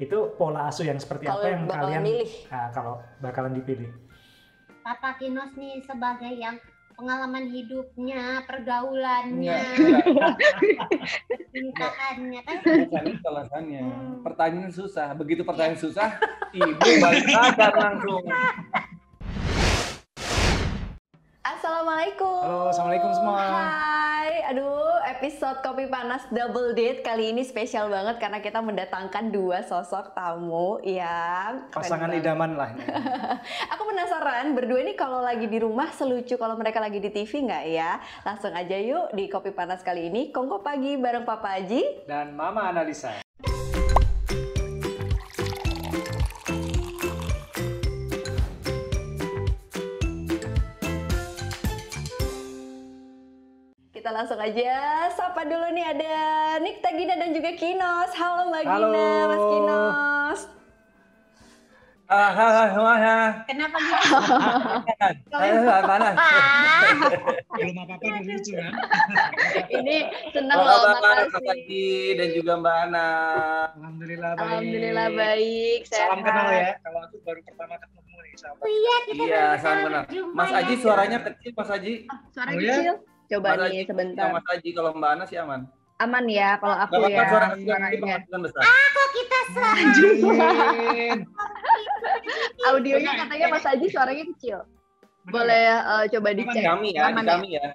Itu pola asuh yang seperti Kalau apa yang kalian milih. Nah, kalau bakalan dipilih? Papa Kinos nih sebagai yang pengalaman hidupnya, pergaulannya, Enggak, percintaannya kan alasannya itu alasannya. Hmm. Pertanyaan susah. Begitu pertanyaan susah, ibu balik sadar langsung. Assalamualaikum. Halo, assalamualaikum semua. Hai, aduh, episode Kopi Panas Double Date kali ini spesial banget karena kita mendatangkan dua sosok tamu yang Pasangan banget. idaman lah. Aku penasaran berdua ini kalau lagi di rumah selucu kalau mereka lagi di TV nggak ya? Langsung aja yuk di Kopi Panas kali ini Kongko Pagi bareng Papa Haji. Dan Mama Analisa. Kita langsung aja sapa dulu nih ada Nikta Gina dan juga Kinos. Halo Mbak Halo. Gina, Mas Kinos. Ah, ah, ah, ah, ah. kenapa gitu? Ah, ah, panas. Belum apa-apa udah lucu kan? Ini senang loh, makasih. Pagi dan juga Mbak Ana? Alhamdulillah baik. Alhamdulillah baik, sehat. Salam kenal ya. Kalau aku baru pertama ketemu nih sama. Iya kita Iya, salam kenal. Mas ya. Aji suaranya kecil, Mas Aji. Suara Oh ya? kecil. Coba Mas nih Aji, sebentar. Mas Aji kalau Mbak Ana sih aman. Aman ya kalau aku Gak ya suara suaranya. besar. Kok kita Anjir. Audionya katanya Mas Aji suaranya kecil. Boleh eh, coba Di dicek. kami ya, di Aman ya? kami ya.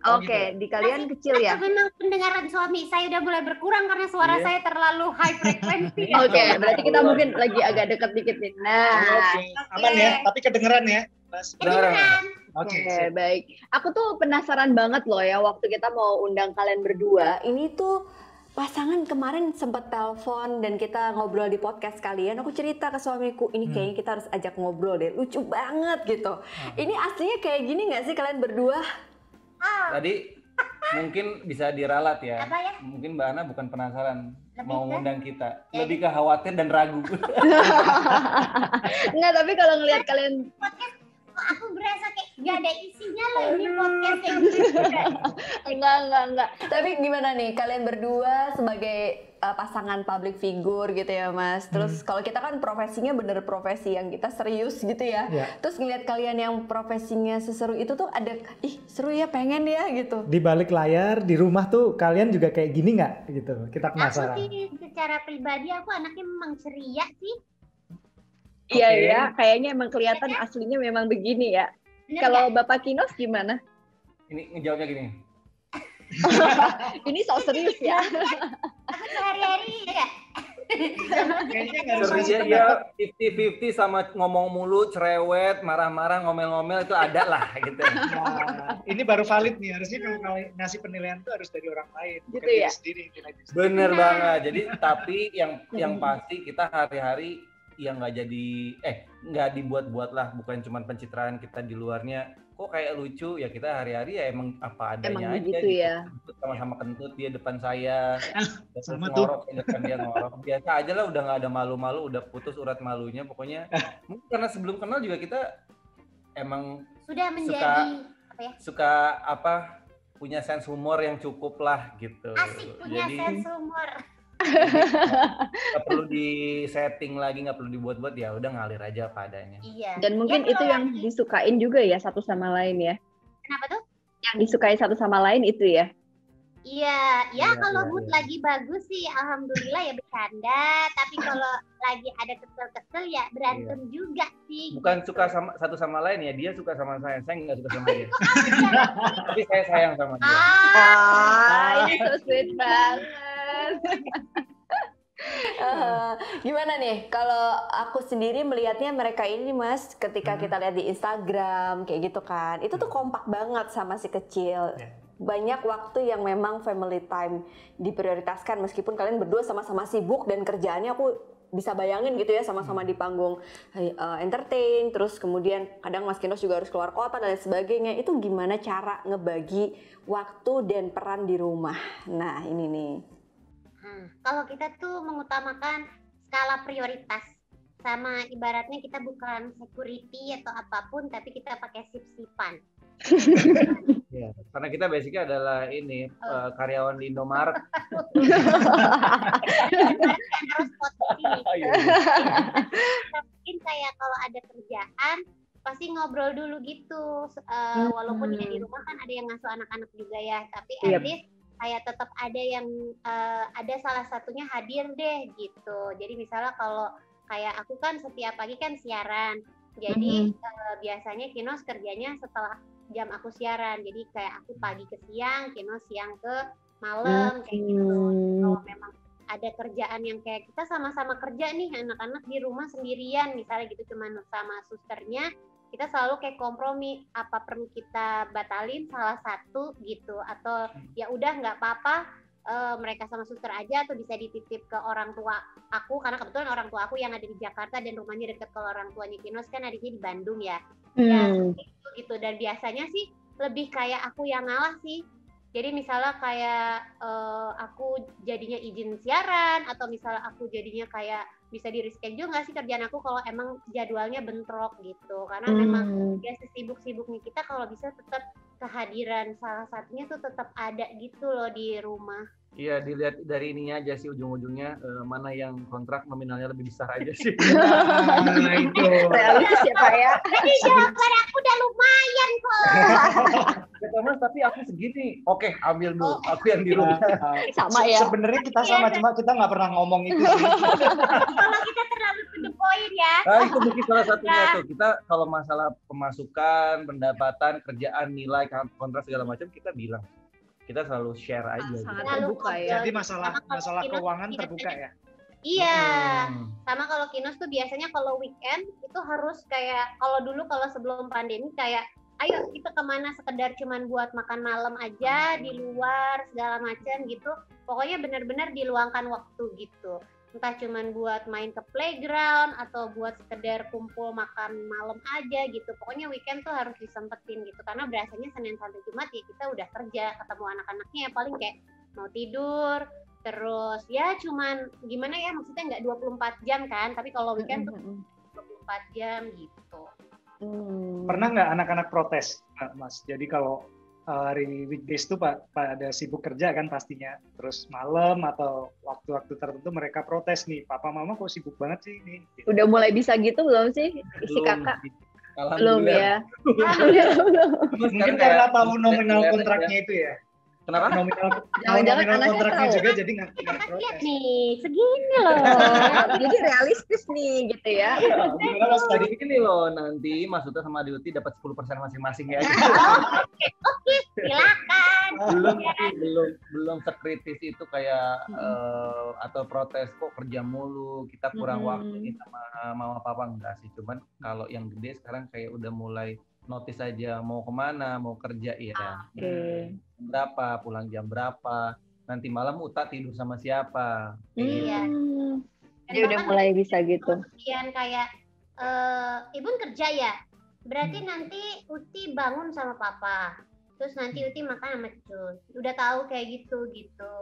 Oke, di kalian kecil ya. Memang pendengaran suami saya udah mulai berkurang karena suara Iya. saya terlalu high frekuensi. Oke, berarti kita mungkin lagi agak deket dikit nih. Nah, Oke, aman ya. Tapi kedengeran ya, Mas. Kedengeran. Oke. Oke, sip. baik. Aku tuh penasaran banget loh ya waktu kita mau undang kalian berdua. Ini tuh pasangan kemarin sempat telepon dan kita ngobrol di podcast kalian. Aku cerita ke suamiku, ini Hmm. kayaknya kita harus ajak ngobrol deh. Lucu banget gitu. Ini aslinya kayak gini nggak sih kalian berdua? Ah, Tadi mungkin bisa diralat ya. apa ya? Mungkin Mbak Ana bukan penasaran Lebih mau ngundang kita. Ya. Lebih ke khawatir dan ragu. Enggak, tapi kalau ngelihat kalian Podcast kok aku berasa ada isinya loh ini podcast yang gitu. enggak enggak enggak. Tapi gimana nih kalian berdua sebagai uh, pasangan public figure gitu ya Mas. Terus kalau kita kan profesinya bener profesi yang kita serius gitu ya. Ya. Terus ngeliat kalian yang profesinya seseru itu tuh ada ih seru ya pengen ya gitu. Di balik layar di rumah tuh kalian juga kayak gini nggak gitu? Kita Aku penasaran. sih secara pribadi aku anaknya memang ceria sih. Iya Oke. ya, kayaknya emang kelihatan aslinya memang begini ya. Bener Kalau nggak? Bapak Kinos gimana? Ini ngejawabnya gini. Ini so serius ya. sehari-hari ya. Harus Kerja dia 50-50 sama ngomong mulu, cerewet, marah-marah, ngomel-ngomel itu ada lah gitu. Nah, ini baru valid nih. Harusnya kalau ngasih penilaian tuh harus dari orang lain, bukan Gitu diri ya? sendiri. Bener Nah. banget. Jadi tapi yang yang pasti kita hari-hari yang nggak jadi eh nggak dibuat-buat lah, bukan cuma pencitraan kita di luarnya. Kok kayak lucu ya kita hari-hari ya emang apa adanya Emang aja. gitu. ya. Kentut sama-sama kentut dia depan saya. Terus sama tuh. ngorok di depan dia ngorok. Biasa aja lah udah nggak ada malu-malu, udah putus urat malunya. Pokoknya mungkin karena sebelum kenal juga kita emang Sudah menjadi Suka- suka apa punya sense humor yang cukup lah gitu. asik punya Jadi sense humor. Nggak perlu di setting lagi, nggak perlu dibuat-buat ya udah ngalir aja apa adanya. Iya. Dan mungkin Ya, itu yang lagi- disukain juga ya satu sama lain ya. Kenapa tuh? Yang disukai satu sama lain itu ya. Iya, ya Iya, kalau iya, mood iya. lagi bagus sih alhamdulillah ya bercanda, tapi kalau lagi ada kesel-kesel ya berantem juga sih. Bukan gitu. suka sama satu sama lain ya, dia suka sama saya, saya nggak suka sama dia. Tapi saya sayang sama dia. Ah, Ah, ini so sweet banget. Eh, gimana nih? Kalau aku sendiri melihatnya mereka ini mas ketika Hmm. kita lihat di Instagram kayak gitu kan itu tuh kompak banget sama si kecil. Ya. banyak waktu yang memang family time diprioritaskan meskipun kalian berdua sama-sama sibuk dan kerjaannya aku bisa bayangin gitu ya sama-sama di panggung eh, entertain terus kemudian kadang Mas Kinos juga harus keluar kota dan lain sebagainya. Itu gimana cara ngebagi waktu dan peran di rumah? Nah ini nih. Hmm, kalau kita tuh mengutamakan skala prioritas sama ibaratnya kita bukan security atau apa pun tapi kita pakai sip-sipan. Ya, karena kita basicnya adalah ini eh, karyawan di Indomaret. harus Iya. mungkin kayak kalau ada kerjaan pasti ngobrol dulu gitu eh, walaupun ya di rumah kan ada yang ngasuh anak-anak juga ya tapi at Yep. least kayak tetap ada yang eh, ada salah satunya hadir deh gitu. Jadi misalnya kalau kayak aku kan setiap pagi kan siaran. Jadi eh, biasanya Kinos kerjanya setelah jam aku siaran. Jadi kayak aku pagi ke siang Kinos siang ke malam kayak gitu. Kalau memang ada kerjaan yang kayak kita sama-sama kerja nih anak-anak di rumah sendirian misalnya gitu cuman sama susternya kita selalu kayak kompromi apa perlu kita batalin salah satu gitu atau ya udah nggak apa-apa eh, mereka sama suster aja atau bisa dititip ke orang tua aku karena kebetulan orang tua aku yang ada di Jakarta dan rumahnya deket ke orang tuanya Kinos kan adiknya di Bandung ya. Ya Hmm. seperti itu gitu. Dan biasanya sih lebih kayak aku yang ngalah sih. Jadi misalnya kayak eh, aku jadinya izin siaran atau misalnya aku jadinya kayak bisa di reschedule nggak sih kerjaan aku kalau emang jadwalnya bentrok gitu karena memang Hmm. ya sesibuk-sibuknya kita kalau bisa tetap kehadiran salah satunya tuh tetap ada gitu loh di rumah Iya, dilihat dari ininya aja sih ujung-ujungnya eh, mana yang kontrak nominalnya lebih besar aja sih. Nah, itu. Realistis ya Pak ya. jadi jawaban aku udah lumayan kok Kata Mas, tapi aku segini. Oke, ambil dulu. Aku yang di rumah. Nah, Sama ya. Sebenarnya kita sama, Iya. cuma kita nggak pernah ngomong itu. kalau kita terlalu to the point ya Nah, itu mungkin salah satunya tuh. Kita kalau masalah pemasukan, pendapatan, kerjaan, nilai, kontrak segala macam kita bilang. Kita selalu share aja. Sangat gitu. Lalu terbuka ya. Jadi masalah Sama masalah kita keuangan terbuka ya. iya Hmm. sama kalau Kinos tuh biasanya kalau weekend itu harus kayak kalau dulu kalau sebelum pandemi kayak ayo kita ke mana sekedar cuman buat makan malam aja di luar segala macam gitu pokoknya benar-benar diluangkan waktu gitu entah cuman buat main ke playground atau buat sekedar kumpul makan malam aja gitu. Pokoknya weekend tuh harus disempetin gitu. Karena berasanya Senin sampai Jumat ya kita udah kerja ketemu anak-anaknya. Ya paling kayak mau tidur terus ya cuman gimana ya maksudnya nggak 24 jam kan? Tapi kalau weekend tuh 24 jam gitu. Hmm. Pernah nggak anak-anak protes, Mas? Jadi kalau hari weekdays tuh pak pada sibuk kerja kan pastinya. Terus malam atau waktu-waktu tertentu mereka protes nih, papa mama kok sibuk banget sih ini. Gitu. Udah mulai bisa gitu belum sih isi Belum. kakak? Belum Alhamdulillah. ya. Mungkin karena tahu nominal kontraknya itu ya. Kenapa? Nominal, Jangan-jangan nominal kontraknya tahu. juga jadi nggak protes. nih segini loh Jadi realistis nih gitu ya. Mas tadi? Tadi ini loh nanti Mas Uta sama Diuti dapat 10% masing-masing ya. silakan belum belum belum sekritis itu kayak eh, atau protes kok kerja mulu kita kurang Mm-mm. waktu nih sama mama papa enggak sih cuman kalau yang gede sekarang kayak udah mulai notice aja mau ke mana? Mau kerja? Ya Oke. berapa? Pulang jam berapa? Nanti malam Uta tidur sama siapa? Kayak gitu. Iya. Hmm. Jadi udah mulai bisa gitu. kemudian kayak eh ibu kerja ya? Berarti nanti Uti bangun sama papa. Terus nanti Uti makan sama cus. Udah tahu kayak gitu gitu.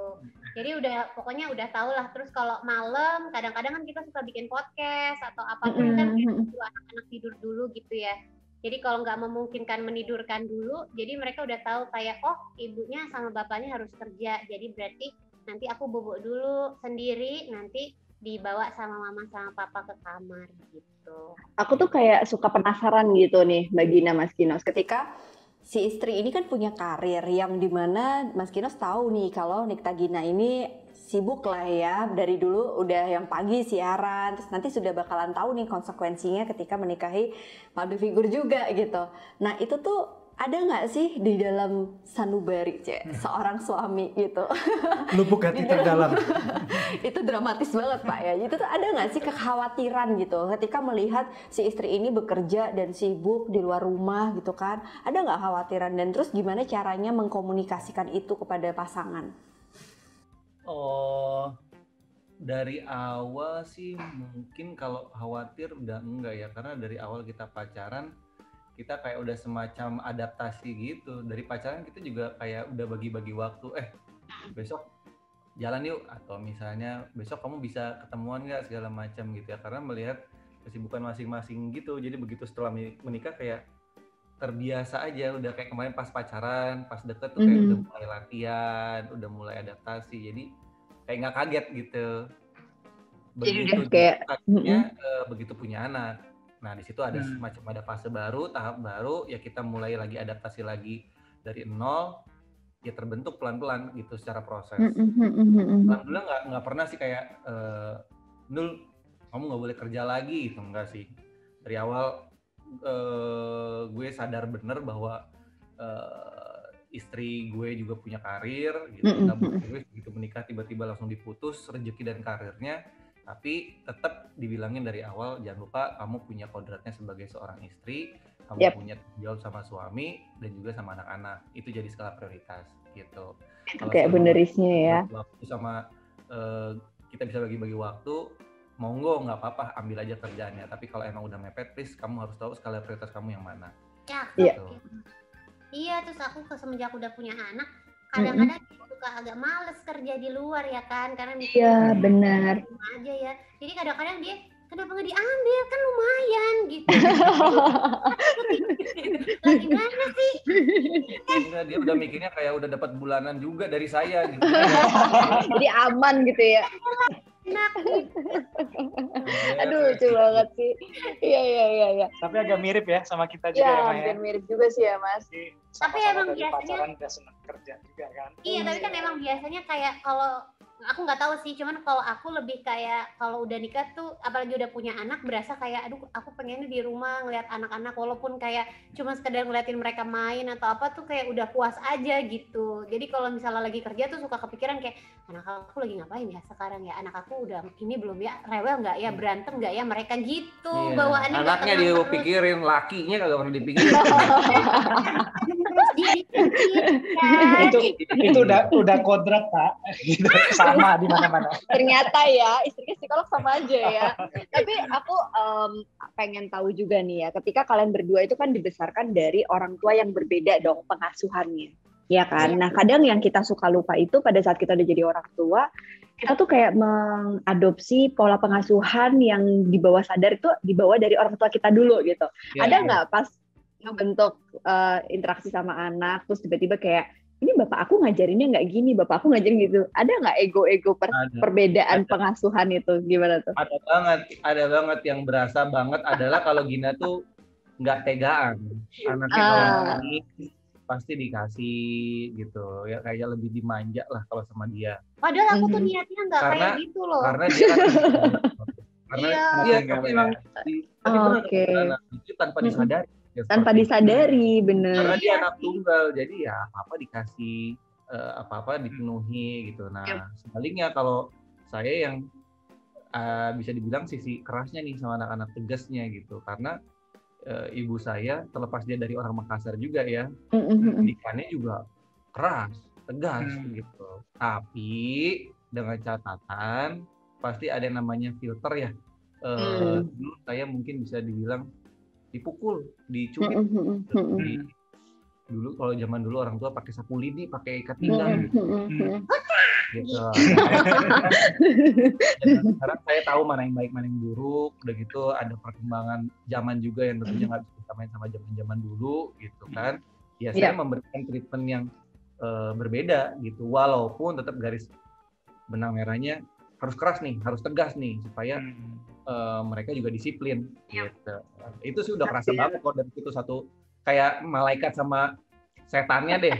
Jadi udah pokoknya udah tahu lah. Terus kalau malam kadang-kadang kan kita suka bikin podcast atau apa pun kan kayak Mm-mm. dulu anak-anak tidur dulu gitu ya jadi kalau nggak memungkinkan menidurkan dulu jadi mereka udah tahu kayak oh ibunya sama bapaknya harus kerja jadi berarti nanti aku bobok dulu sendiri nanti dibawa sama mama sama papa ke kamar gitu. Aku tuh kayak suka penasaran gitu nih Mbak Gina Mas Kinos ketika si istri ini kan punya karir yang di mana Mas Kinos tahu nih kalau Nikta Gina ini sibuk lah ya dari dulu udah yang pagi siaran terus nanti sudah bakalan tahu nih konsekuensinya ketika menikahi madu figur juga gitu. Nah itu tuh ada nggak sih di dalam sanubari cek seorang suami gitu? Lubuk hati terdalam. itu dramatis banget pak ya itu tuh ada nggak sih kekhawatiran gitu ketika melihat si istri ini bekerja dan sibuk di luar rumah gitu kan ada nggak khawatiran dan terus gimana caranya mengkomunikasikan itu kepada pasangan Oh, dari awal sih mungkin kalau khawatir udah enggak ya. Karena dari awal kita pacaran kita kayak udah semacam adaptasi gitu. Dari pacaran kita juga kayak udah bagi-bagi waktu. Eh besok jalan yuk. Atau misalnya besok kamu bisa ketemuan nggak segala macam gitu ya. Karena melihat kesibukan masing-masing gitu. Jadi begitu setelah menikah kayak terbiasa aja udah kayak kemarin pas pacaran pas deket tuh kayak Mhm. udah mulai latihan udah mulai adaptasi jadi kayak nggak kaget gitu Jadi begitu udah kayak, juga kagetnya, eh, begitu punya anak nah di situ ada Hmm. semacam ada fase baru tahap baru ya kita mulai lagi adaptasi lagi dari nol ya terbentuk pelan-pelan gitu secara proses Mm, mm, mm, mm, mm. alhamdulillah nggak nggak pernah sih kayak eh, nul kamu nggak boleh kerja lagi gitu enggak sih dari awal eh, gue sadar bener bahwa eh, istri gue juga punya karir gitu. Nggak mungkin gue begitu menikah tiba-tiba langsung diputus rezeki dan karirnya tapi tetap dibilangin dari awal jangan lupa kamu punya kodratnya sebagai seorang istri kamu Yap. punya tanggung jawab sama suami dan juga sama anak-anak itu jadi skala prioritas gitu kayak benerisnya ya. waktu sama eh, kita bisa bagi-bagi waktu monggo nggak apa-apa ambil aja kerjaannya tapi kalau emang udah mepet please kamu harus tahu skala prioritas kamu yang mana Ya, Iya. Gitu. Iya, terus aku ke semenjak udah punya anak, kadang-kadang suka agak males kerja di luar ya kan, karena Iya, "Ah, benar. aja ya. Jadi kadang-kadang dia kenapa nggak diambil kan lumayan gitu. Lagi mana sih? Enggak, dia udah mikirnya kayak udah dapat bulanan juga dari saya gitu Jadi aman gitu ya. Enak. Aduh, lucu banget sih. Iya, iya, iya, iya. Tapi agak mirip ya sama kita juga Ya, ya, Maya. hampir mirip juga sih ya, Mas. Jadi Tapi sama-sama emang dari biasanya- pacaran udah seneng kerja juga kan. Iya, tapi kan emang biasanya kayak kalau aku nggak tahu sih, cuman kalau aku lebih kayak kalau udah nikah tuh, apalagi udah punya anak, berasa kayak aduh aku pengennya di rumah ngeliat anak-anak walaupun kayak cuma sekedar ngeliatin mereka main atau apa tuh kayak udah puas aja gitu. Jadi kalau misalnya lagi kerja tuh suka kepikiran kayak anak aku lagi ngapain ya sekarang ya anak aku udah ini belum ya rewel nggak ya berantem nggak ya mereka gitu Iya. bawaannya anaknya tenang dia terus. pikirin lakinya kagak pernah dipikirin dia dipikirin kan. itu itu udah udah kodrat pak gitu, sama di mana-mana Ternyata ya, istrinya psikolog sama aja ya. Tapi aku em, pengen tahu juga nih ya, ketika kalian berdua itu kan dibesarkan dari orang tua yang berbeda dong pengasuhannya. Ya kan? Nah, kadang yang kita suka lupa itu pada saat kita udah jadi orang tua, kita tuh kayak mengadopsi pola pengasuhan yang di bawah sadar itu dibawa dari orang tua kita dulu gitu. Ya, Ada nggak pas ngebentuk eh, interaksi sama anak, terus tiba-tiba kayak ini bapak aku ngajarinnya nggak gini, bapak aku ngajarin gitu. Ada nggak ego-ego per- ada. perbedaan Ada. pengasuhan itu gimana tuh? ada banget ada banget yang berasa banget adalah kalau Gina tuh nggak tegaan anaknya kalau Ah. nangis pasti dikasih gitu ya kayak lebih dimanja lah kalau sama dia padahal aku tuh Mhm. niatnya nggak Karena- kayak gitu loh karena dia kan karena Iya. iya Tinggal tapi ya. emang di- tapi anak itu tanpa Mm-mm. disadari Ya, Tanpa seperti itu. disadari, karena bener. dia Iya anak tunggal jadi ya apa dikasih eh, apa-apa dipenuhi gitu nah Yep. sebaliknya kalau saya yang eh, bisa dibilang sisi kerasnya nih sama anak-anak tegasnya gitu karena eh, ibu saya terlepas dia dari orang Makassar juga ya pendidikannya juga keras tegas Hmm. gitu tapi dengan catatan pasti ada yang namanya filter ya Eh, Hmm. dulu saya mungkin bisa dibilang dipukul. Mm-mm. di- dulu kalau zaman dulu orang tua pakai sapu lidi, pakai ikat pinggang gitu. Gitu. Sekarang saya tahu mana yang baik, mana yang buruk. Udah gitu ada perkembangan zaman juga yang tentunya nggak bisa disamain sama zaman-zaman dulu gitu kan. Ya saya Iya. memberikan treatment yang eh, berbeda gitu. Walaupun tetap garis benang merahnya harus keras nih, harus tegas nih supaya Hmm. Eh, mereka juga disiplin Iya. gitu. Itu sih udah kerasa Iya. banget kok dan itu satu kayak malaikat sama setannya deh.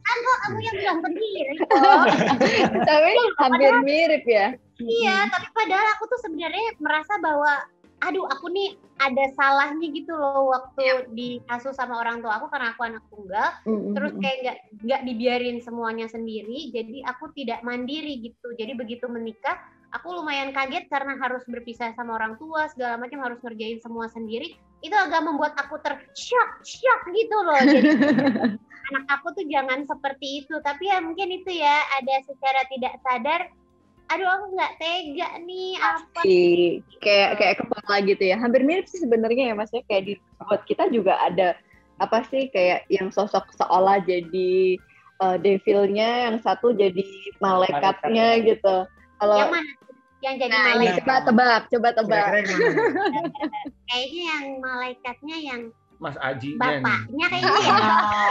Kan kok kamu yang bilang sendiri Tapi hampir mirip ya. iya tapi padahal aku tuh sebenarnya merasa bahwa aduh aku nih ada salahnya gitu loh waktu di kasus sama orang tua aku karena aku anak tunggal. Mm-mm. terus kayak nggak nggak dibiarin semuanya sendiri jadi aku tidak mandiri gitu. Jadi begitu menikah aku lumayan kaget karena harus berpisah sama orang tua segala macam harus ngerjain semua sendiri. Itu agak membuat aku tershock shock gitu loh. Jadi anak aku tuh jangan seperti itu. Tapi ya mungkin itu ya ada secara tidak sadar aduh aku nggak tega nih apa Iya, kayak kayak kepala gitu ya. Hampir mirip sih sebenarnya ya Mas ya kayak di buat kita juga ada apa sih kayak yang sosok seolah jadi uh, devilnya, yang satu jadi malaikatnya gitu. Kalau yang mana yang jadi Nah, malaikat coba tebak, coba tebak. Kayaknya yang malaikatnya yang Mas Aji bapaknya kayaknya ya.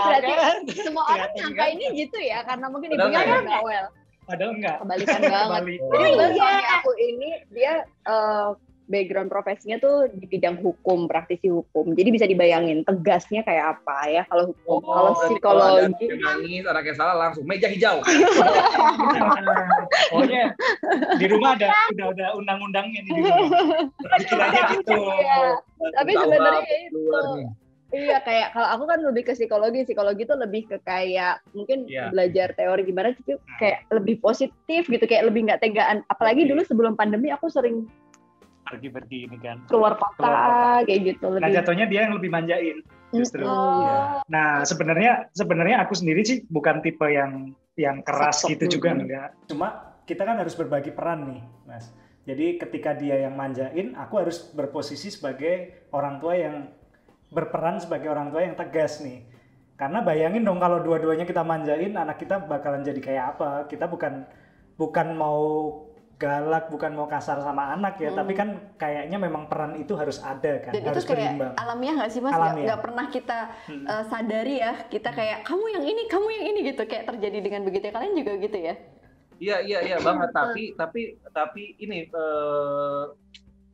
Berarti kan? semua orang nyangka ini gitu ya, karena mungkin ibunya kan Noel. Padahal enggak. Kebalikan banget. Kembali. Jadi kebetulan iya. aku ini dia eh, background profesinya tuh di bidang hukum, praktisi hukum. Jadi bisa dibayangin tegasnya kayak apa ya kalau hukum. kalau Oh, ada psikologi anak yang nangis, anak yang salah langsung meja hijau. Pokoknya di rumah ada udah ada undang-undangnya nih di rumah. Dikiranya gitu. Iya. Tapi sebenarnya itu. Iya kayak kalau aku kan lebih ke psikologi, psikologi tuh lebih ke kayak mungkin Iya. belajar teori gimana tapi kayak lebih positif gitu, kayak lebih nggak tegaan. Apalagi dulu sebelum pandemi aku sering Pergi-pergi ini kan. keluar kota, Keluar kayak gitu Nah lebih. jatuhnya dia yang lebih manjain justru. Mm-mm. Nah sebenarnya sebenarnya aku sendiri sih bukan tipe yang yang keras Sok-sok gitu dulu. juga enggak. Cuma kita kan harus berbagi peran nih, Mas. Jadi ketika dia yang manjain, aku harus berposisi sebagai orang tua yang berperan sebagai orang tua yang tegas nih. Karena bayangin dong kalau dua-duanya kita manjain, anak kita bakalan jadi kayak apa? Kita bukan bukan mau galak, bukan mau kasar sama anak ya, Hmm. tapi kan kayaknya memang peran itu harus ada kan, Dan harus itu kayak berimbang. alamiah nggak sih mas? Nggak Alamiah. nggak pernah kita Hmm. eh, sadari ya. Kita kayak kamu yang ini, kamu yang ini gitu. Kayak terjadi dengan begitu. Kalian juga gitu ya? Iya iya iya banget tapi tapi tapi ini eh,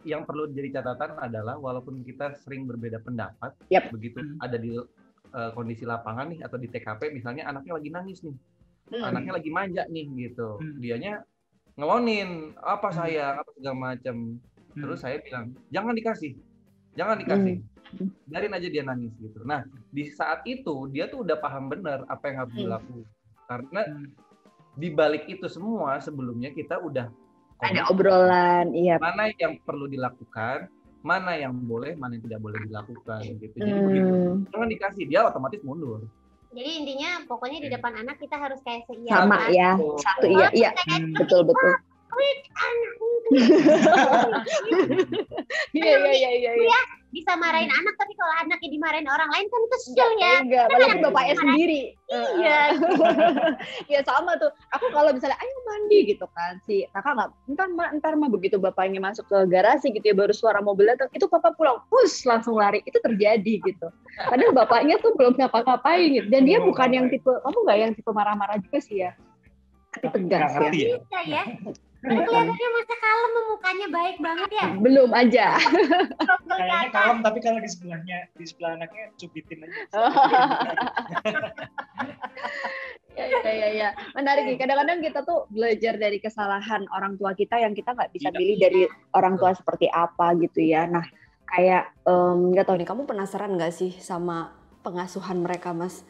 yang perlu jadi catatan adalah walaupun kita sering berbeda pendapat Yap. begitu Hmm. ada di eh, kondisi lapangan nih atau di TKP misalnya anaknya lagi nangis nih Hmm. anaknya lagi manja nih gitu Hmm. dianya ngelonin apa Hmm. sayang apa segala macam Hmm. terus saya bilang jangan dikasih jangan dikasih biarin aja dia nangis gitu nah di saat itu dia tuh udah paham bener apa yang harus Hmm. dilakukan karena Hmm. di balik itu semua sebelumnya kita udah Ada obrolan, iya. mana yang perlu dilakukan, mana yang boleh, mana yang tidak boleh dilakukan gitu. Jadi begitu Hmm. jangan dikasih dia otomatis mundur. Jadi intinya pokoknya di depan anak kita harus kayak seia. Sama kan? ya, satu iya, iya, Hmm. betul betul. Iya iya iya iya. iya. Bisa marahin anak tapi kalau anaknya dimarahin orang lain kan kesel ya. Enggak, apalagi bapaknya sendiri. Iya. ya sama tuh. Aku kalau misalnya ayo mandi gitu kan, si kakak nggak, ntar mah ntar mah begitu bapaknya masuk ke garasi gitu ya baru suara mobil datang, itu papa pulang, pus langsung lari. Itu terjadi gitu. Padahal bapaknya tuh belum ngapa-ngapain gitu. Dan dia bukan yang tipe, kamu nggak yang tipe marah-marah juga sih ya. Tapi tegas ya. ya. Bisa ya. Tapi kelihatannya masa kalem mukanya baik banget ya. Belum aja. Kayaknya kalem tapi kalau di sebelahnya di sebelah anaknya cubitin aja. ya, ya, ya, ya. Menarik nih. Kadang-kadang kita tuh belajar dari kesalahan orang tua kita yang kita nggak bisa Iya. pilih dari orang tua seperti apa gitu ya. Nah, kayak em, nggak tahu Tony, kamu penasaran nggak sih sama pengasuhan mereka, Mas?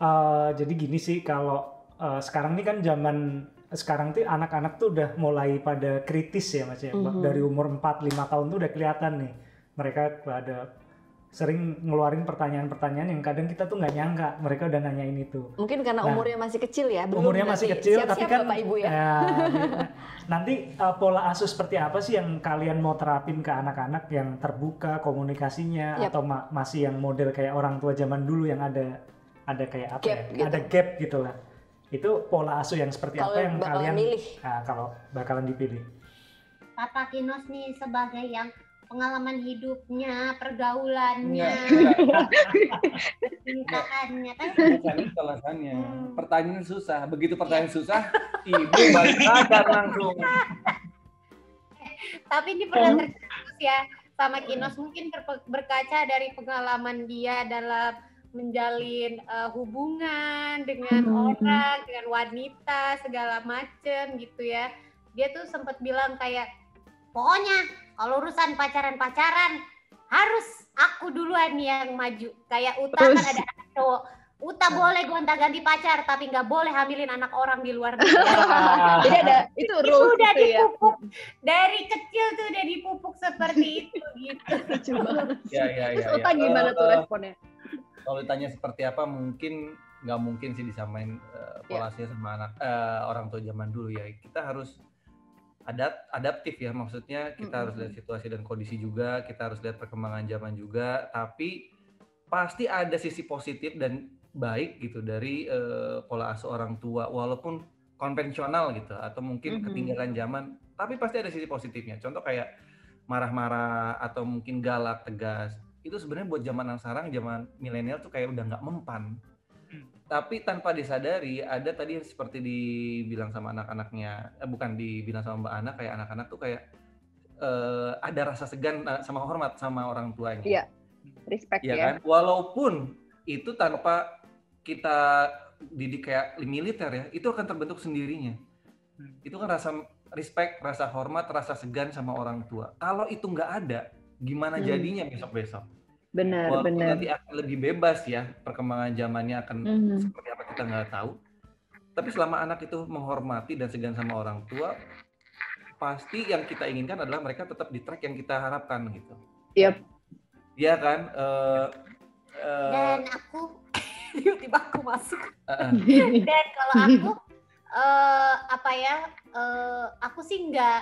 Eh, jadi gini sih kalau eh, sekarang ini kan zaman sekarang tuh anak-anak tuh udah mulai pada kritis ya mas ya Mhm. dari umur 4-5 tahun tuh udah kelihatan nih mereka pada sering ngeluarin pertanyaan-pertanyaan yang kadang kita tuh nggak nyangka mereka udah nanyain itu Mungkin karena Nah, umurnya masih kecil ya, belum umurnya masih kecil tapi kan Bapak Ibu ya. nah, nanti uh, pola asuh seperti apa sih yang kalian mau terapin ke anak-anak yang terbuka komunikasinya Yap. atau ma- masih yang model kayak orang tua zaman dulu yang ada ada kayak apa Gap ya gitu. ada gap gitu lah itu pola asuh yang seperti Kalau apa yang bakalan kalian milih. nah, kalau bakalan dipilih Kakak Kinos nih sebagai yang pengalaman hidupnya, pergaulannya, cintaannya kan Alasannya itu alasannya. Hmm. Pertanyaan susah. Begitu pertanyaan susah, ibu balik sadar langsung. tapi ini pernah tercetus ya sama Kinos mungkin ber- berkaca dari pengalaman dia dalam menjalin eh, hubungan dengan Hmm. orang, dengan wanita segala macem gitu ya. Dia tuh sempat bilang kayak pokoknya kalau urusan pacaran-pacaran harus aku duluan yang maju. Kayak Uta kan Terus? ada anak cowok. Uta boleh gonta-ganti pacar tapi nggak boleh hamilin anak orang di luar negeri. jadi ada itu itu rules udah gitu ya dipupuk dari kecil tuh udah dipupuk seperti itu gitu. Lucu banget. Ya, ya, terus ya, Uta ya. gimana tuh Eh, responnya Kalau ditanya seperti apa, mungkin nggak mungkin sih disamain eh, pola asuhnya sama anak eh, orang tua zaman dulu ya. Kita harus adapt adaptif ya maksudnya kita harus lihat situasi dan kondisi juga kita harus lihat perkembangan zaman juga. Tapi pasti ada sisi positif dan baik gitu dari eh, pola asuh orang tua walaupun konvensional gitu atau mungkin Mhm. ketinggalan zaman tapi pasti ada sisi positifnya. Contoh kayak marah-marah atau mungkin galak tegas itu sebenarnya buat zaman yang sekarang zaman milenial tuh kayak udah nggak mempan Hmm. tapi tanpa disadari ada tadi yang seperti dibilang sama anak-anaknya eh, bukan dibilang sama mbak Ana kayak anak-anak tuh kayak eh, ada rasa segan eh, sama hormat sama orang tuanya Iya. Respect ya ya. kan walaupun itu tanpa kita didik kayak militer ya itu akan terbentuk sendirinya Hmm. itu kan rasa respect rasa hormat rasa segan sama orang tua kalau itu nggak ada gimana Hmm. jadinya besok besok Benar, walaupun benar. nanti akan lebih bebas ya perkembangan zamannya akan Mhm. seperti apa kita nggak tahu tapi selama anak itu menghormati dan segan sama orang tua pasti yang kita inginkan adalah mereka tetap di track yang kita harapkan gitu Yap. Iya kan eh eh, Dan aku tiba-tiba aku masuk. eh, Dan kalau aku eh apa ya? eh aku sih nggak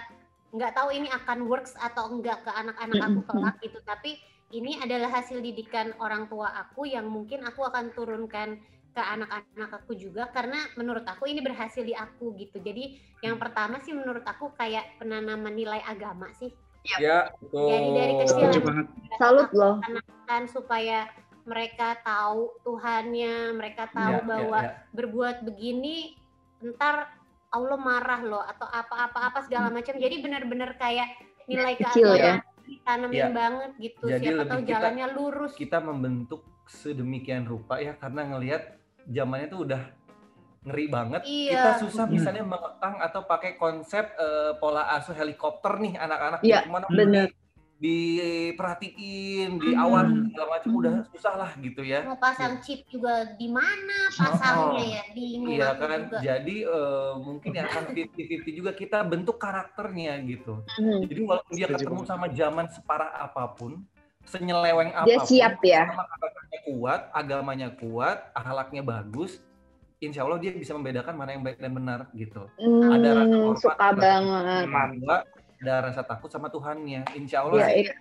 nggak tahu ini akan works atau enggak ke anak-anak aku kelak gitu. Tapi ini adalah hasil didikan orang tua aku yang mungkin aku akan turunkan ke anak-anak aku juga karena menurut aku ini berhasil di aku gitu. Jadi yang pertama sih menurut aku kayak penanaman nilai agama sih. ya betul. Jadi dari kecil. Salut loh. kan supaya mereka tahu Tuhannya, mereka tahu Ya, ya, bahwa ya. berbuat begini ntar Allah marah loh atau apa-apa apa segala macam. Jadi benar-benar kayak nilai Kecil ya. keagamaan ditanemin Ya. banget gitu. Jadi Siapa lebih tahu kita- jalannya lurus. kita membentuk sedemikian rupa ya karena ngelihat zamannya tuh udah ngeri banget. Iya. Kita susah Hmm. misalnya mengekang atau pakai konsep eh, pola asuh helikopter nih anak-anak Iya, bener. Diperhatiin, Hmm. diawal segala macam udah susah lah gitu ya. Mau pasang chip juga di mana pasangnya Oh. ya? Bingung Iya aku kan, juga. jadi eh, mungkin ya akan 50-50 juga kita bentuk karakternya gitu. Mhm. Jadi walaupun dia Setuju ketemu sama zaman separah apa pun, senyeleweng Dia apa pun, siap ya. karakternya kuat, agamanya kuat, akhlaknya bagus, insya Allah dia bisa membedakan mana yang baik dan benar gitu. Ada rasa Hmm, hormat, suka banget. Kedua, ada rasa takut sama Tuhannya. Insya Allah Iya, iya.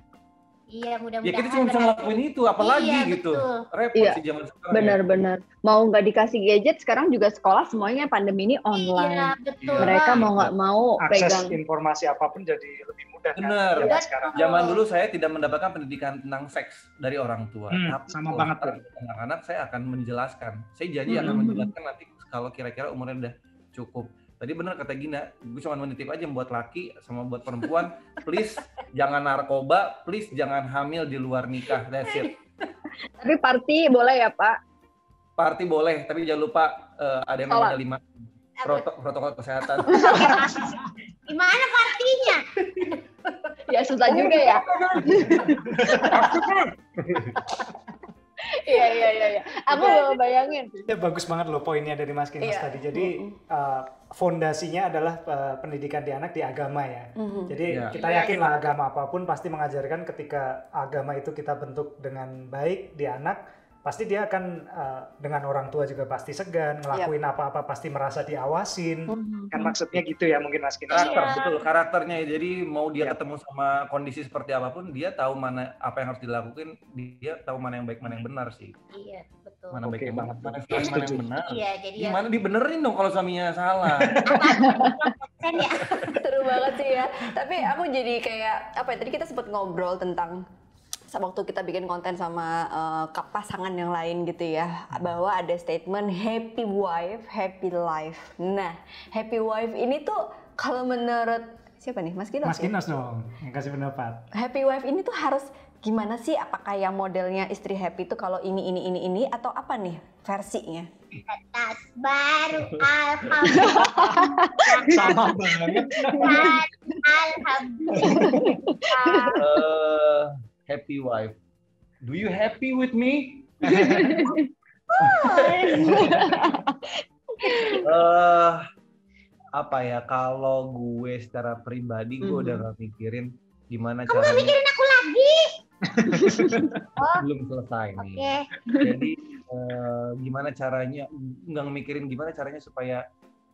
Iya, Ya mudah-mudahan. kita cuma bisa ngelakuin itu, apalagi Iya, gitu. betul. Repot Iya, sih zaman sekarang. ya. Benar-benar. Mau nggak dikasih gadget, sekarang juga sekolah semuanya pandemi ini Iya, online. betul. Mereka mau nggak mau Akses pegang. informasi apa pun jadi lebih mudah kan Bener. zaman Betul. sekarang. Zaman dulu saya tidak mendapatkan pendidikan tentang seks dari orang tua. Hmm, Tapi sama banget, anak-anak saya akan menjelaskan. Saya janji akan Hmm. menjelaskan nanti kalau kira-kira umurnya udah cukup. Tadi benar kata Gina, gue cuma menitip aja buat laki sama buat perempuan, please jangan narkoba, please jangan hamil di luar nikah, that's it. Tapi party boleh ya Pak? Party boleh, tapi jangan lupa eh, ada yang namanya lima proto- protokol kesehatan. Gimana partinya? Ya susah juga ya. Iya iya iya. iya. Aku baru bayangin. Ya bagus banget loh poinnya dari Mas Kinos Iya. tadi. Jadi uh, fondasinya adalah uh, pendidikan di anak di agama ya. Mhm. Jadi Iya. kita yakin lah agama apa pun pasti mengajarkan ketika agama itu kita bentuk dengan baik di anak, pasti dia akan uh, dengan orang tua juga pasti segan, ngelakuin apa-apa pasti merasa diawasin. Kan maksudnya gitu ya mungkin Mas Kinos. Karakter, Iya. betul. Karakternya. Jadi mau dia Iya. ketemu sama kondisi seperti apa pun, dia tahu mana apa yang harus dilakukan, dia tahu mana yang baik, mana yang benar sih. Iya, betul. Mana Oke baik yang banget. benar, mana yang mana benar. Iya, jadi ya Gimana dibenerin dong kalau suaminya salah? konsen ya. Seru banget sih ya. Tapi aku jadi kayak apa ya? Tadi kita sempat ngobrol tentang waktu kita bikin konten sama eh, kap- pasangan yang lain gitu ya bahwa ada statement happy wife happy life nah happy wife ini tuh kalau menurut siapa nih Mas Kinos Mas ya? Kinos dong yang kasih pendapat. happy wife ini tuh harus gimana sih apakah yang modelnya istri happy itu kalau ini ini ini ini atau apa nih versinya Tas baru alhamdulillah. Sama banget. Alhamdulillah. Eh, happy wife. Do you happy with me? Eh, apa ya? Kalau gue secara pribadi, gue udah gak mikirin gimana Kamu gak caranya. mikirin aku lagi? Belum selesai nih. Oke. Jadi eh, gimana caranya? Nggak mikirin gimana caranya supaya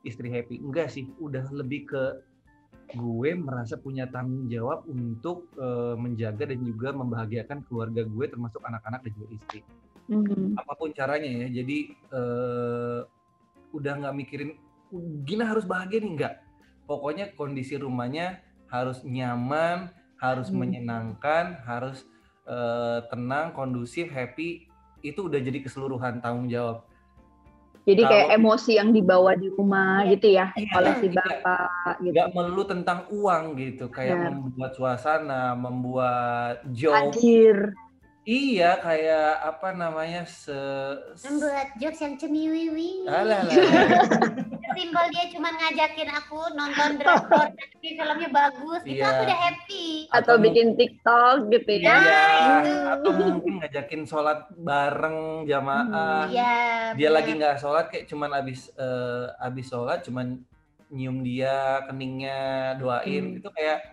istri happy. Enggak sih, udah lebih ke gue merasa punya tanggung jawab untuk eh, menjaga dan juga membahagiakan keluarga gue termasuk anak-anak dan juga istri. Mhm. Apa pun caranya ya. Jadi eh, udah nggak mikirin Gina harus bahagia nih enggak. Pokoknya kondisi rumahnya harus nyaman, harus Hmm. menyenangkan, harus eh, tenang, kondusif, happy. Itu udah jadi keseluruhan tanggung jawab. Jadi kayak Kalau- emosi yang dibawa di rumah gitu ya Iya, oleh si iya. bapak gitu. Nggak melulu tentang uang gitu, kayak Benar. membuat suasana, membuat joke. Hadir. Iya, kayak apa namanya se, Membuat jokes yang cemiwiwi. Alah, alah. Simbol dia cuma ngajakin aku nonton drakor tapi filmnya bagus. Itu Iya. aku udah happy. Atau bikin TikTok gitu ya. Iya, itu. atau mungkin ngajakin sholat bareng jamaah. Iya. Dia benar. lagi nggak sholat kayak cuman abis eh, abis sholat cuman nyium dia keningnya doain Hmm. itu kayak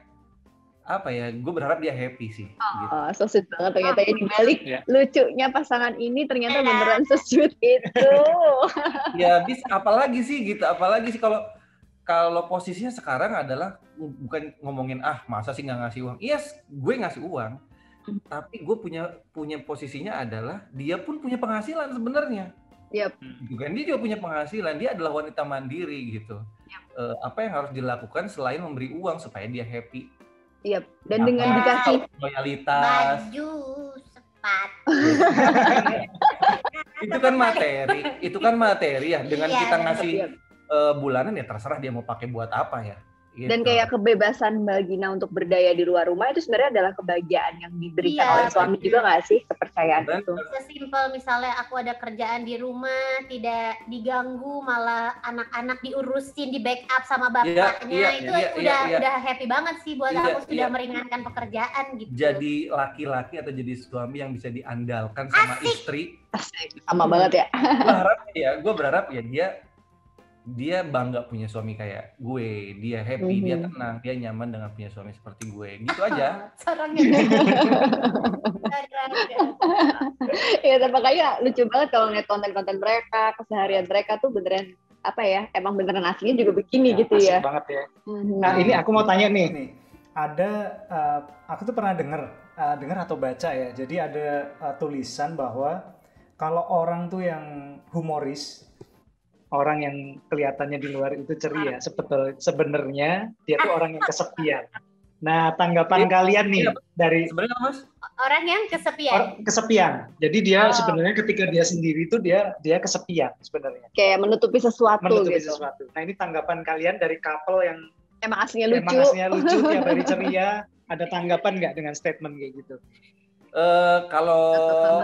apa ya? Gue berharap dia happy sih. Gitu. Oh, so sweet banget ternyata ya di balik Iya. lucunya pasangan ini ternyata Iya. beneran se-sweet itu. Ya bis apalagi sih gitu, apalagi sih kalau kalau posisinya sekarang adalah bukan ngomongin ah masa sih nggak ngasih uang. Yes, gue ngasih uang, tapi gue punya punya posisinya adalah dia pun punya penghasilan sebenarnya. Yap. Gitu kan dia juga punya penghasilan, dia adalah wanita mandiri gitu. Eh, apa yang harus dilakukan selain memberi uang supaya dia happy? Yap. Dan dengan Iya. dikasih loyalitas, baju, sepatu. itu kan materi, itu kan materi ya. Dengan Iya, kita iya. ngasih Yap. eh, bulanan ya terserah dia mau pakai buat apa ya. Dan Gitu. kayak kebebasan Mbak Gina untuk berdaya di luar rumah itu sebenarnya adalah kebahagiaan yang diberikan Iya. oleh suami juga nggak sih kepercayaan Dan- itu? Sesimpel misalnya aku ada kerjaan di rumah tidak diganggu malah anak-anak diurusin di backup sama bapaknya iya, itu iya, udah iya, iya. udah happy banget sih buat Iya, aku sudah iya. meringankan pekerjaan gitu. jadi laki-laki atau jadi suami yang bisa diandalkan sama Asik. istri. Sama banget ya. Gue berharap ya, gue berharap ya dia dia bangga punya suami kayak gue, dia happy, dia Mhm. tenang, dia nyaman dengan punya suami seperti gue, gitu aja. Sarangnya. Sarangnya. ya tapi makanya lucu banget kalau ngeliat konten-konten mereka, keseharian mereka tuh beneran apa ya? Emang beneran aslinya juga begini Ya, gitu asik ya. banget ya. Mhm. Nah ini aku mau tanya nih. nih ada eh, aku tuh pernah dengar eh, dengar atau baca ya jadi ada eh, tulisan bahwa kalau orang tuh yang humoris orang yang kelihatannya di luar itu ceria sebetul sebenarnya dia tuh orang yang kesepian nah tanggapan Iya, kalian nih iya. dari Sebenarnya mas, Orang yang kesepian. or- kesepian jadi dia Oh. sebenarnya ketika dia sendiri itu dia dia kesepian sebenarnya Kayak menutupi sesuatu menutupi gitu. sesuatu nah ini tanggapan kalian dari couple yang Emang aslinya emang lucu. aslinya lucu tiap hari ceria ada tanggapan nggak dengan statement kayak gitu eh, kalau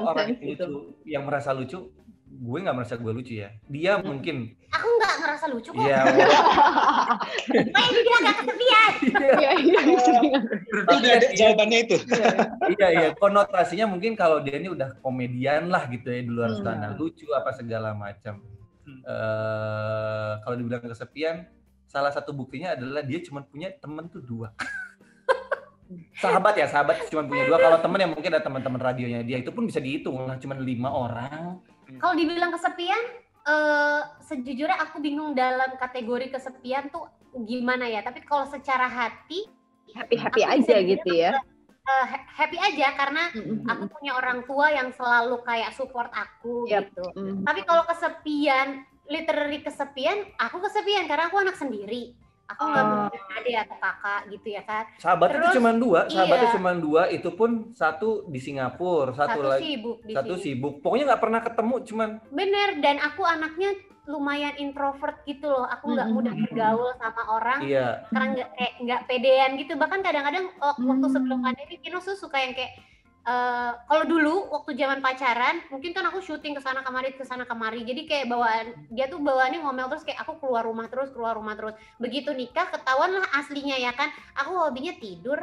orang gitu. lucu, yang merasa lucu, gue nggak merasa gue lucu ya. Dia Hmm. mungkin, Aku nggak ngerasa lucu kok. ya Kok yang dibilang gak kesepian? Iya, iya, iya. berarti udah ada jawabannya itu iya iya konotasinya mungkin kalau dia ini udah komedian lah gitu ya di luar Hmm. sana lucu apa segala macam Hmm. Eh, kalau dibilang kesepian salah satu buktinya adalah dia cuma punya temen tuh dua sahabat ya sahabat cuma punya dua kalau temen ya mungkin ada teman-teman radionya dia itu pun bisa dihitung lah cuma lima orang Kalau dibilang kesepian, eh sejujurnya aku bingung dalam kategori kesepian tuh gimana ya. Tapi kalau secara hati, Happy-happy Aku aja bisa gitu ya. eh, ha- happy aja karena Mhm. aku punya orang tua yang selalu kayak support aku Yap. gitu. Mhm. Tapi kalau kesepian, literally kesepian, aku kesepian karena aku anak sendiri. Aku nggak Oh. punya adik atau kakak gitu ya kan. sahabat itu Terus, cuma dua sahabatnya iya. cuma dua itu pun satu di Singapura satu, Satu, lagi sibuk di satu sini. sibuk pokoknya nggak pernah ketemu cuman Bener, dan aku anaknya lumayan introvert gitu loh. Aku nggak mudah bergaul sama orang. iya Karena nggak kayak nggak pedean gitu. Bahkan kadang-kadang oh, waktu Hmm. sebelum pandemi, Kino suka yang kayak eh, kalau dulu waktu zaman pacaran, mungkin kan aku syuting ke sana kemari ke sana kemari. Jadi kayak bawaan dia tuh bawaannya ngomel terus kayak aku keluar rumah terus keluar rumah terus. Begitu nikah ketahuan lah aslinya ya kan. Aku hobinya tidur,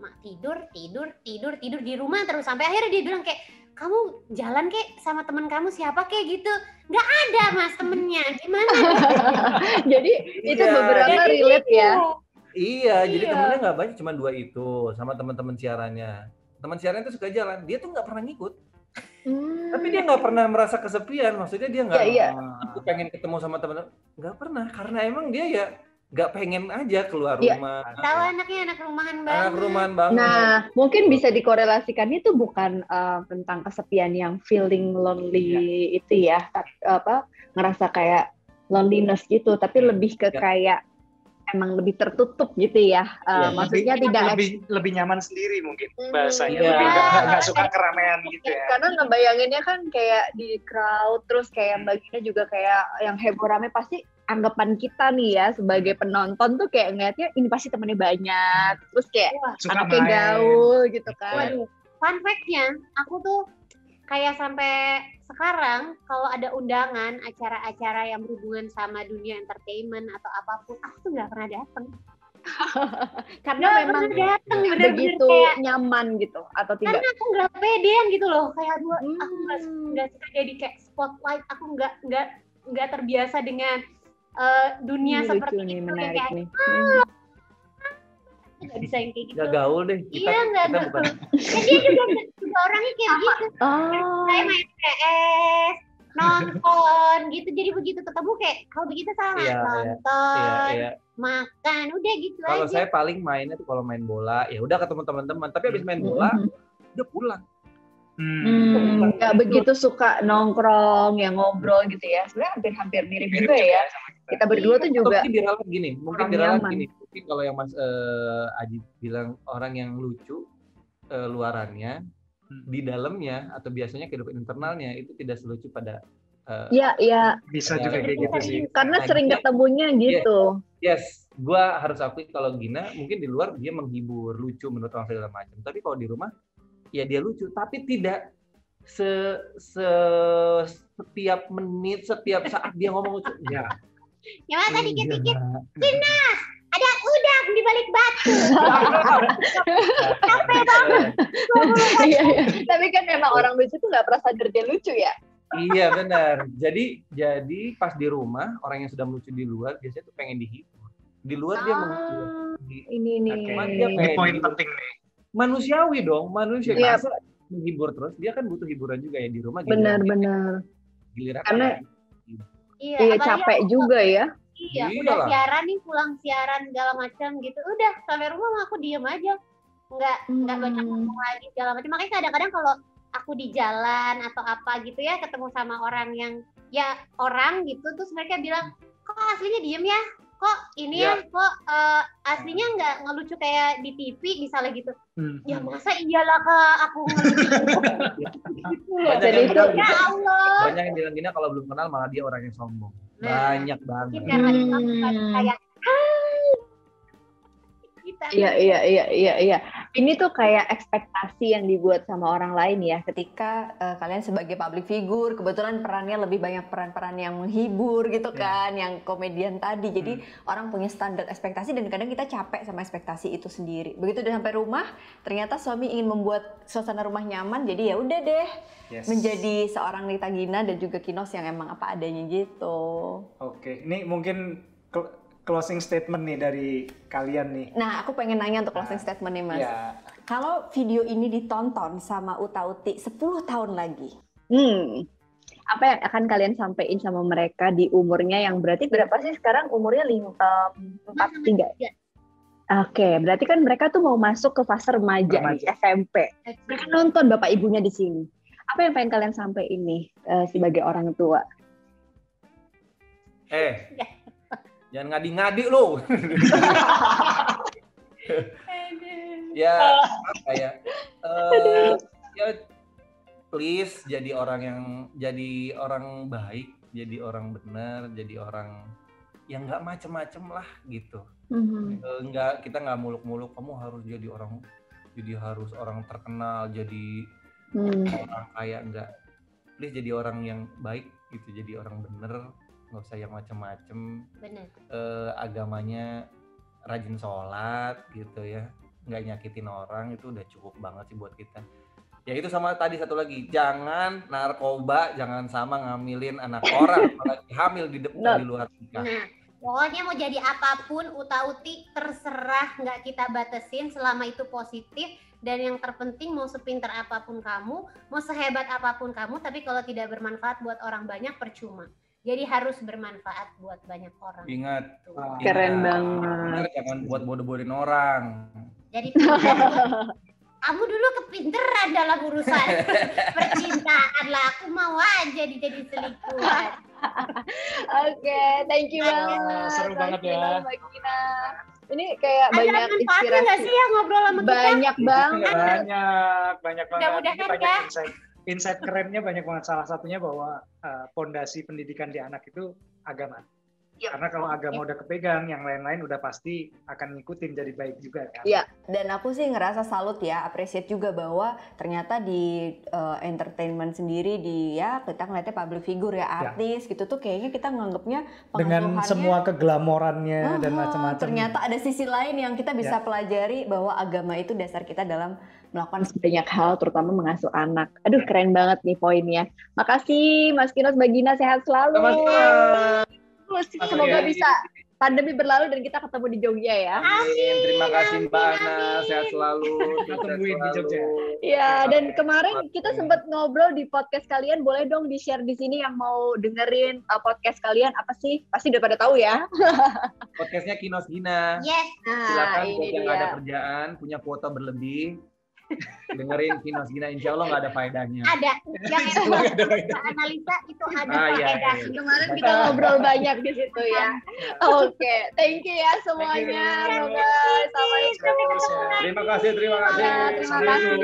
mak tidur, tidur, tidur, tidur di rumah terus sampai akhirnya dia bilang kayak kamu jalan kek sama temen kamu siapa kek gitu nggak ada mas temennya gimana Jadi itu Iya. beberapa Jadi relate ya. gitu. Iya, jadi Iya. temennya nggak banyak, cuma dua itu sama teman-teman siarannya. Teman siaran itu suka jalan, dia tuh nggak pernah ngikut. Hmm. Tapi dia nggak pernah merasa kesepian, maksudnya dia nggak. Iya, iya. Aku pengen ketemu sama temen, nggak pernah, karena emang dia ya nggak pengen aja keluar Iya. rumah. tahu anaknya anak rumahan banget Anak rumahan banget. Nah, mungkin bisa dikorelasikan itu bukan eh, tentang kesepian yang feeling lonely itu ya, tapi, apa ngerasa kayak loneliness gitu, tapi Hmm. lebih ke Ya. kayak emang lebih tertutup gitu ya. Eh, Iya. maksudnya Lebih- tidak lebih lebih nyaman sendiri mungkin Hmm, bahasanya. Iya. lebih nggak nggak suka keramaian gitu ya. karena ngebayanginnya kan kayak di crowd terus kayak Mbak Gina juga kayak yang heboh rame pasti anggapan kita nih ya sebagai penonton tuh kayak ngeliatnya ini pasti temennya banyak. Terus kayak suka anaknya main. gaul gitu kan. Waduh, fun fact-nya, aku tuh kayak sampai sekarang kalau ada undangan acara-acara yang berhubungan sama dunia entertainment atau apa pun, aku tuh nggak pernah datang. karena Nggak memang pernah datang, bener-bener begitu kayak nyaman gitu atau tidak karena aku nggak pedean gitu loh, kayak aduh, aku nggak Hmm. suka jadi kayak spotlight, aku nggak nggak nggak terbiasa dengan eh, dunia Ini seperti lucu nih itu menarik kayak nih Hmm. Nggak bisa yang kayak gitu. Nggak gaul deh. Kita, Iya, nggak kita gaul. bukan. Ya, dia juga, juga orangnya kayak gitu. oh saya main PS, nonton gitu. Jadi begitu ketemu kayak kalau begitu sama Iya, iya. nonton, Iya, iya. makan, udah gitu Kalau aja. saya paling mainnya tuh kalau main bola, ya udah ketemu teman-teman. Tapi habis main bola, udah pulang. Hmm, nggak begitu suka nongkrong, ya ngobrol gitu ya. Sebenarnya hampir-hampir mirip juga ya. Kita berdua tuh Atau juga mungkin diralat gini, mungkin diralat nyaman. gini. Mungkin kalau yang Mas eh, Aji bilang orang yang lucu eh, luarannya, Hmm. di dalamnya atau biasanya kehidupan internalnya itu tidak selucu pada eh, ya ya bisa Ya, juga kayak gitu sih karena Nah, sering ketemunya gitu. Yes, gua harus akui kalau Gina mungkin di luar dia menghibur, lucu menurut orang segala macam. Tapi kalau di rumah ya dia lucu, tapi tidak se, se- setiap menit, setiap saat dia ngomong lucu. Ya. Ya masa dikit-dikit Enggak. Ada udang di balik batu. Iya, iya. Tapi kan memang orang lucu tuh nggak pernah sadar dia lucu ya. iya benar. Jadi jadi pas di rumah orang yang sudah lucu di luar biasanya tuh pengen dihibur. Di luar dia Ah. menghibur. Di- Ini nih. Oke. Cuman dia ini poin dihibur. penting nih Manusiawi dong, manusia. Iya. Masa menghibur terus, dia kan butuh hiburan juga ya di rumah. Benar giliran- benar. Giliran Karena-? Iya, Iya capek juga ya. Iya, Iya udah lah. siaran nih, pulang siaran segala macam gitu. Udah sampai rumah mah aku diem aja. Nggak nggak baca Hmm. ngomong lagi segala macam. Makanya kadang-kadang kalau aku di jalan atau apa gitu ya ketemu sama orang yang ya orang gitu terus mereka bilang kok aslinya diem ya kok ini ya, kok eh, aslinya nggak ngelucu kayak di TV misalnya gitu Hmm. ya masa iyalah kak aku ngelucu gitu Banyak Jadi yang itu- bilang ya gitu. Allah banyak yang bilang gini kalau belum kenal malah dia orang yang sombong Nah, banyak banget karena itu aku Hmm. kayak "Hai." Kita Iya iya iya iya iya. Ini tuh kayak ekspektasi yang dibuat sama orang lain ya. ketika eh, kalian sebagai public figure kebetulan perannya lebih banyak peran-peran yang menghibur gitu Ya. kan yang komedian tadi jadi orang punya standar ekspektasi dan kadang kita capek sama ekspektasi itu sendiri begitu udah sampai rumah ternyata suami ingin membuat suasana rumah nyaman jadi ya udah deh Yes. menjadi seorang Nita Gina dan juga Kinos yang emang apa adanya gitu Oke, ini mungkin closing statement nih dari kalian nih. nah aku pengen nanya untuk closing Nah, statement nih mas Ya, kalau video ini ditonton sama Uta Uti 10 tahun lagi Hmm. Apa yang akan kalian sampaikan sama mereka di umurnya yang berarti berapa sih sekarang umurnya lim- em, empat tiga? Oke, berarti kan mereka tuh mau masuk ke fase remaja, nih, Remaja. SMP. Mereka nonton bapak ibunya di sini. Apa yang pengen kalian sampaikan nih eh, sebagai orang tua? eh jangan ngadi-ngadi lo ya apa ya? Eh, ya please jadi orang yang jadi orang baik jadi orang benar jadi orang yang nggak macem-macem lah gitu. Mhm. Eh, nggak kita nggak muluk-muluk kamu harus jadi orang jadi harus orang terkenal jadi Hmm. orang kaya nggak. Please jadi orang yang baik gitu jadi orang bener nggak usah yang macem-macem. Benar eh, agamanya rajin sholat gitu ya. Nggak nyakitin orang itu udah cukup banget sih buat kita. Ya itu sama tadi satu lagi jangan narkoba jangan sama ngamilin anak orang apalagi hamil di depan di luar nikah. Nah, pokoknya mau jadi apa pun, uta-uti terserah nggak kita batasin selama itu positif. Dan yang terpenting mau sepinter apa pun kamu, mau sehebat apa pun kamu, tapi kalau tidak bermanfaat buat orang banyak percuma. Jadi harus bermanfaat buat banyak orang. ingat Tuh. Wah. Keren ingat, banget. ingat jangan buat bodoh-bodohin orang Jadi kamu dulu kepinteran dalam urusan percintaan lah. Aku mau aja jadi selingkuhan. Oke, thank you banget. seru banget ya. Gina, Mbak Gina. Ini kayak Ada banyak manfaatnya nggak inspirasi. sih ya ngobrol sama kita? Banyak banget. banyak banyak banget Mudah-mudahan Ini banyak ya. Insight kerennya banyak banget salah satunya bahwa eh, pondasi pendidikan di anak itu agama Iya. karena kalau agama udah kepegang yang lain-lain udah pasti akan ngikutin jadi baik juga kan Iya. Dan aku sih ngerasa salut ya, appreciate juga bahwa ternyata di uh, entertainment sendiri di ya kita ngeliatnya public figure ya, artis gitu tuh kayaknya kita nganggapnya dengan semua keglamorannya dan "Ah, macam-macam. Ternyata ada sisi lain yang kita bisa Ya. pelajari bahwa agama itu dasar kita dalam melakukan banyak hal, terutama mengasuh anak. Aduh, keren banget nih poinnya. Makasih, Mas Kinos, Mbak Gina, sehat selalu. Terus semoga bisa pandemi berlalu dan kita ketemu di Jogja ya. Amin. Terima kasih Mbak Ana, sehat selalu. Tungguin di Jogja. Iya, dan kemarin kita sempat ngobrol di podcast kalian. Boleh dong di-share di sini yang mau dengerin uh, podcast kalian apa sih? Pasti udah pada tahu ya. Podcastnya Kinos Gina. Yes, Silakan Nah, buat ini yang ada kerjaan, punya kuota berlebih, dengerin Kinos Gina. Insya Allah nggak ada faedahnya. ada. Yang ada faedah. analisa itu ada Ah, iya, faedah. iya. Kemarin kita ngobrol banyak di situ ya. Oke, thank you ya semuanya. Assalamualaikum. Terima kasih, terima kasih. Terima kasih.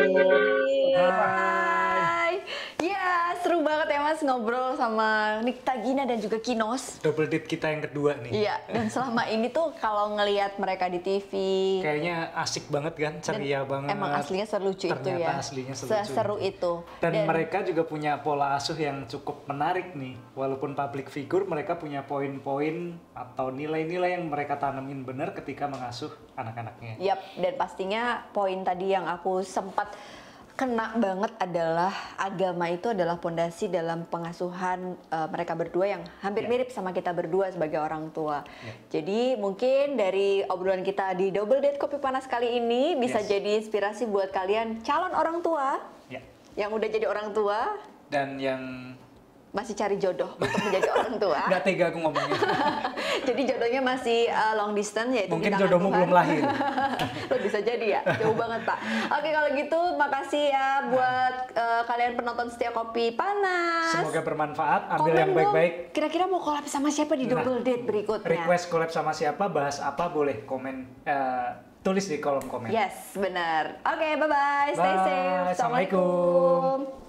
Ya, seru banget ya Mas ngobrol sama Nikta Gina dan juga Kinos. Double date kita yang kedua nih. Iya, dan selama ini tuh kalau ngelihat mereka di TV, Kayaknya asik banget kan, ceria banget. emang aslinya selucu itu Ternyata ya. aslinya selucu. Seseru itu. Dan, mereka juga punya pola asuh yang cukup menarik nih. Walaupun public figure, mereka punya poin-poin atau nilai-nilai yang mereka tanemin benar ketika mengasuh anak-anaknya. Yap, dan pastinya poin tadi yang aku sempat kena banget adalah agama itu adalah pondasi dalam pengasuhan eh, mereka berdua yang hampir Ya. mirip sama kita berdua sebagai orang tua. Ya. Jadi mungkin dari obrolan kita di Double Date Kopi Panas kali ini bisa Yes. jadi inspirasi buat kalian calon orang tua Ya. yang udah jadi orang tua Dan yang masih cari jodoh untuk menjadi orang tua. nggak tega aku ngomongnya. Jadi jodohnya masih uh, long distance yaitu Mungkin jodohmu Tuhan. belum lahir. Lo bisa jadi ya, jauh banget pak. Oke kalau gitu makasih ya buat uh, kalian penonton setia kopi panas. Semoga bermanfaat, ambil Komen yang baik-baik. Kira-kira mau collab sama siapa di Nah, double date berikutnya? Request collab sama siapa, bahas apa, boleh komen, eh, tulis di kolom komen. Yes, benar. Oke, bye-bye. Stay Bye. safe. Assalamualaikum.